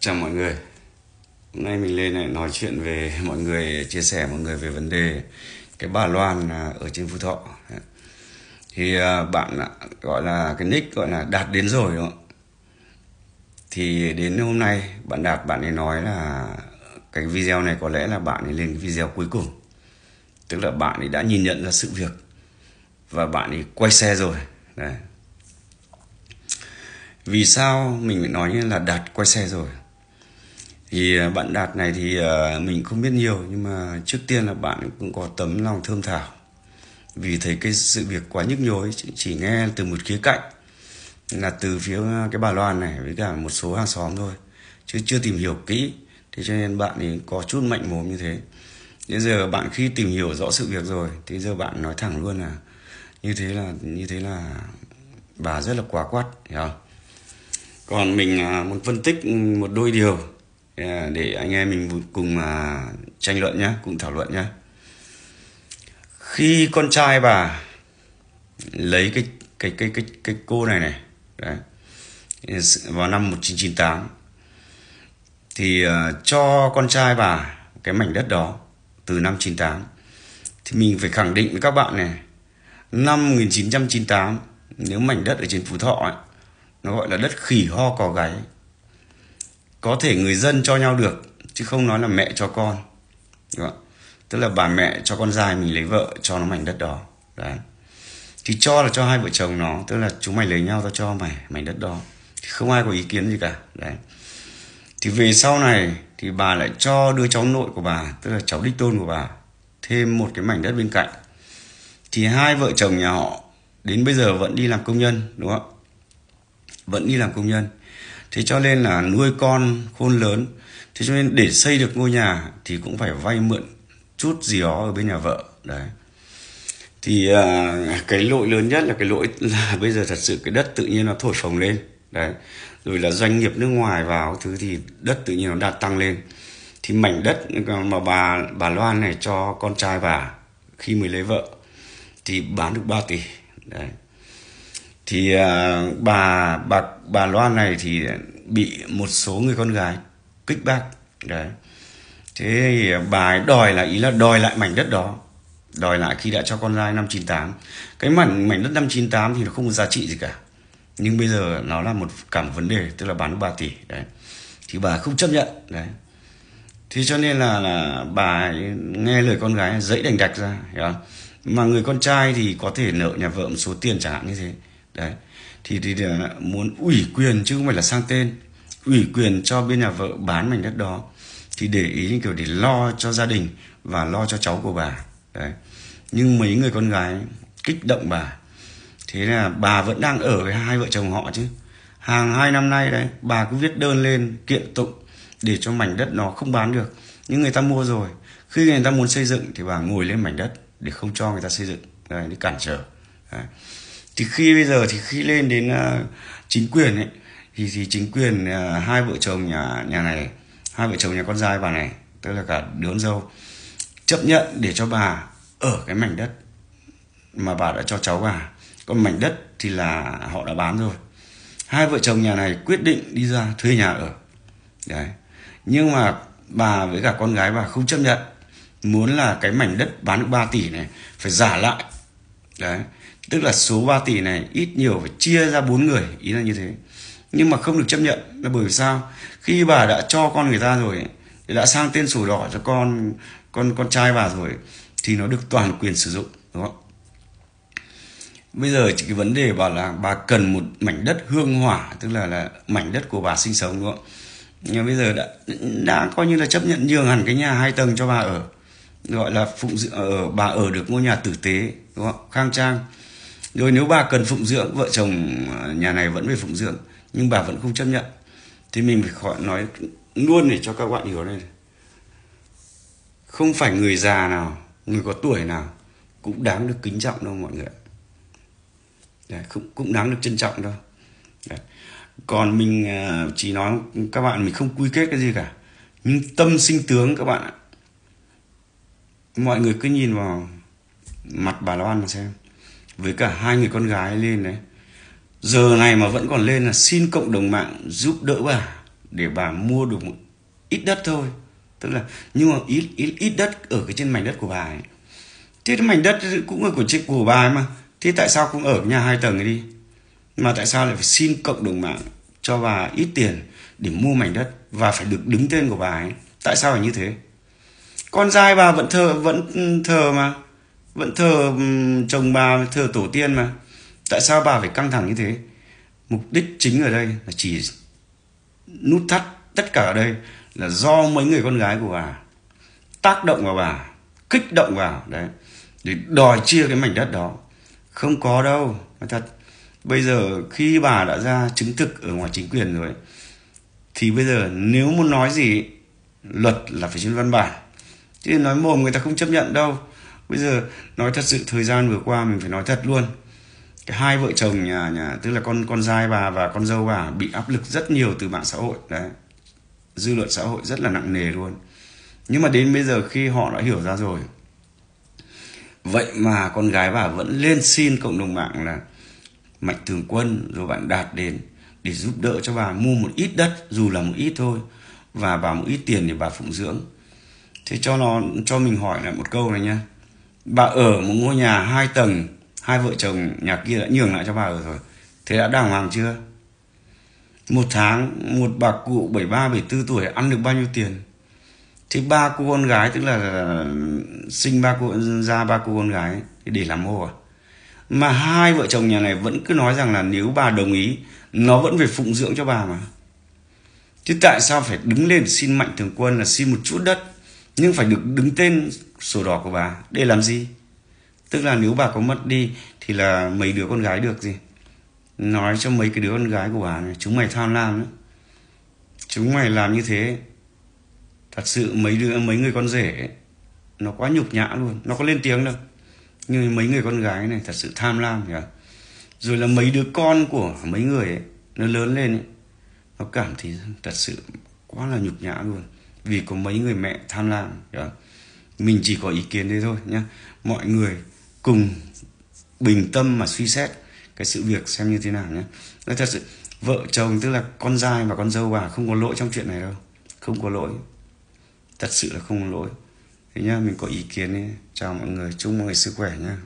Chào mọi người. Hôm nay mình lên này nói chuyện về mọi người, Chia sẻ mọi người về vấn đề Cái bà Loan à, ở trên Phú Thọ. Thì à, bạn à, gọi là cái nick gọi là Đạt đến rồi, đúng không Thì đến hôm nay bạn Đạt bạn ấy nói là Cái video này có lẽ là bạn ấy lên cái video cuối cùng. Tức là bạn ấy đã nhìn nhận ra sự việc Và bạn ấy quay xe rồi. Đấy. Vì sao mình phải nói như là đạt quay xe rồi? Thì à, bạn đạt này thì à, mình không biết nhiều, nhưng mà trước tiên là bạn cũng có tấm lòng thương thảo. Vì thấy cái sự việc quá nhức nhối, chỉ nghe từ một khía cạnh là từ phía cái bà Loan này với cả một số hàng xóm thôi, chứ chưa tìm hiểu kỹ. Thế cho nên bạn thì có chút mạnh mồm như thế. Đến giờ bạn khi tìm hiểu rõ sự việc rồi, thì giờ bạn nói thẳng luôn là như thế là, như thế là bà rất là quá quát hiểu không? Còn mình một muốn phân tích một đôi điều để anh em mình cùng à, tranh luận nhé cùng thảo luận nhé khi con trai bà lấy cái cái cái cái cái cô này này đấy, vào năm 1998 thì uh, cho con trai bà cái mảnh đất đó từ năm 98 thì mình phải khẳng định với các bạn này năm 1998 nếu mảnh đất ở trên Phú Thọ ấy, nó gọi là đất khỉ ho cò gáy có thể người dân cho nhau được, chứ không nói là mẹ cho con. Đúng không? tức là bà mẹ cho con trai mình lấy vợ cho nó mảnh đất đó. Đấy. Thì cho là cho hai vợ chồng nó, tức là chúng mày lấy nhau tao cho mày mảnh đất đó. Thì không ai có ý kiến gì cả. Đấy. Thì về sau này thì bà lại cho đứa cháu nội của bà, tức là cháu đích tôn của bà, thêm một cái mảnh đất bên cạnh. Thì hai vợ chồng nhà họ đến bây giờ vẫn đi làm công nhân, đúng không vẫn đi làm công nhân thế cho nên là nuôi con khôn lớn. Thế cho nên để xây được ngôi nhà thì cũng phải vay mượn chút gì đó ở bên nhà vợ. Đấy. Thì à, cái lỗi lớn nhất là cái lỗi là bây giờ thật sự cái đất tự nhiên nó thổi phồng lên. Đấy. Rồi là doanh nghiệp nước ngoài vào thứ thì đất tự nhiên nó đạt tăng lên. Thì mảnh đất mà bà bà Loan này cho con trai bà khi mới lấy vợ thì bán được 3 tỷ. Đấy thì à, bà bà bà Loan này thì bị một số người con gái kích bác. Đấy. Thế thì bà ấy đòi là ý là đòi lại mảnh đất đó. Đòi lại khi đã cho con trai năm 98 cái mảnh mảnh đất năm 98 thì nó không có giá trị gì cả. Nhưng bây giờ nó là một cả một vấn đề tức là bán được 3 tỷ. Đấy. Thì bà không chấp nhận. Đấy. Thế cho nên là, là bà ấy nghe lời con gái dãy đành đạch ra hiểu không? mà người con trai thì có thể nợ nhà vợ một số tiền chẳng hạn như thế đấy. Thì thì à, muốn ủy quyền chứ không phải là sang tên ủy quyền cho bên nhà vợ bán mảnh đất đó thì để ý như kiểu để lo cho gia đình và lo cho cháu của bà. Đấy. Nhưng mấy người con gái kích động bà. Thế là bà vẫn đang ở với hai vợ chồng họ chứ. Hàng hai năm nay đấy bà cứ viết đơn lên kiện tụng để cho mảnh đất nó không bán được. Nhưng người ta mua rồi. Khi người ta muốn xây dựng thì bà ngồi lên mảnh đất để không cho người ta xây dựng. Đấy, để cản trở. Đấy thì khi bây giờ thì khi lên đến uh, chính quyền ấy thì thì chính quyền uh, hai vợ chồng nhà nhà này hai vợ chồng nhà con trai bà này tức là cả đứa con dâu chấp nhận để cho bà ở cái mảnh đất mà bà đã cho cháu bà. Còn mảnh đất thì là họ đã bán rồi. Hai vợ chồng nhà này quyết định đi ra thuê nhà ở. Đấy. Nhưng mà bà với cả con gái bà không chấp nhận. Muốn là cái mảnh đất bán được 3 tỷ này phải giả lại. Đấy tức là số 3 tỷ này ít nhiều phải chia ra bốn người, ý là như thế. Nhưng mà không được chấp nhận là bởi vì sao? Khi bà đã cho con người ta rồi, đã sang tên sổ đỏ cho con con con trai bà rồi, thì nó được toàn quyền sử dụng, đúng không? Bây giờ chỉ cái vấn đề bảo là bà cần một mảnh đất hương hỏa, tức là là mảnh đất của bà sinh sống, đúng không? Nhưng bây giờ đã đã coi như là chấp nhận nhường hẳn cái nhà hai tầng cho bà ở, gọi là phụng dự ở, bà ở được ngôi nhà tử tế, đúng không? Khang trang rồi nếu bà cần phụng dưỡng vợ chồng à, nhà này vẫn phải phụng dưỡng nhưng bà vẫn không chấp nhận thì mình phải khỏi nói luôn để cho các bạn hiểu đây không phải người già nào người có tuổi nào cũng đáng được kính trọng đâu mọi người Đấy, cũng cũng đáng được trân trọng đâu. Đấy. còn mình à, chỉ nói các bạn mình không quy kết cái gì cả nhưng tâm sinh tướng các bạn ạ. Mọi người cứ nhìn vào mặt bà Loan mà xem với cả hai người con gái lên đấy. Giờ này mà vẫn còn lên là xin cộng đồng mạng giúp đỡ bà để bà mua được một ít đất thôi. Tức là, nhưng mà ít ít ít đất ở cái trên mảnh đất của bà ấy. Thế cái mảnh đất cũng là của chị, của bà ấy mà. Thế tại sao không ở nhà hai tầng ấy đi? Mà tại sao lại phải xin cộng đồng mạng cho bà ít tiền để mua mảnh đất và phải được đứng tên của bà ấy? Tại sao phải như thế? Con trai bà vẫn thờ vẫn thờ mà vẫn thờ chồng bà, thờ tổ tiên mà. Tại sao bà phải căng thẳng như thế? Mục đích chính ở đây là chỉ nút thắt tất cả ở đây là do mấy người con gái của bà, tác động vào bà, kích động vào, đấy, để đòi chia cái mảnh đất đó. Không có đâu, nói thật. Bây giờ khi bà đã ra chứng thực ở ngoài chính quyền rồi, thì bây giờ nếu muốn nói gì, luật là phải trên văn bản. Chứ nói mồm người ta không chấp nhận đâu bây giờ nói thật sự, thời gian vừa qua mình phải nói thật luôn. Cái hai vợ chồng nhà nhà, tức là con con trai bà và con dâu bà bị áp lực rất nhiều từ mạng xã hội. Đấy. Dư luận xã hội rất là nặng nề luôn. Nhưng mà đến bây giờ khi họ đã hiểu ra rồi, vậy mà con gái bà vẫn lên xin cộng đồng mạng là mạnh thường quân rồi bạn đạt đến để giúp đỡ cho bà mua một ít đất, dù là một ít thôi, và bà một ít tiền để bà phụng dưỡng. Thế cho nó, cho mình hỏi lại một câu này nha bà ở một ngôi nhà hai tầng, hai vợ chồng nhà kia đã nhường lại cho bà ở rồi. Thế đã đàng hoàng chưa? Một tháng, một bà cụ 73 74 tuổi ăn được bao nhiêu tiền? Thì ba cô con gái, tức là ờ, sinh ba cô, ra ba cô con gái thì để làm hồ à? Mà hai vợ chồng nhà này vẫn cứ nói rằng là nếu bà đồng ý, nó vẫn phải phụng dưỡng cho bà mà. Chứ tại sao phải đứng lên xin mạnh thường quân là xin một chút đất? Nhưng phải được đứng tên sổ đỏ của bà để làm gì? Tức là nếu bà có mất đi thì là mấy đứa con gái được gì? Nói cho mấy cái đứa con gái của bà này chúng mày tham lam đấy, chúng mày làm như thế thật sự mấy đứa mấy người con rể ấy, nó quá nhục nhã luôn nó có lên tiếng đâu. Nhưng mấy người con gái này thật sự tham lam nhỉ? Rồi là mấy đứa con của mấy người ấy nó lớn lên ấy, nó cảm thấy thật sự quá là nhục nhã luôn vì có mấy người mẹ tham lam mình chỉ có ý kiến thế thôi nhá. Mọi người cùng bình tâm mà suy xét cái sự việc xem như thế nào nhé nói thật sự, vợ chồng tức là con trai và con dâu bà không có lỗi trong chuyện này đâu. Không có lỗi. Thật sự là không có lỗi. Thế nhá, mình có ý kiến ấy. chào mọi người, chúc mọi người sức khỏe nhá.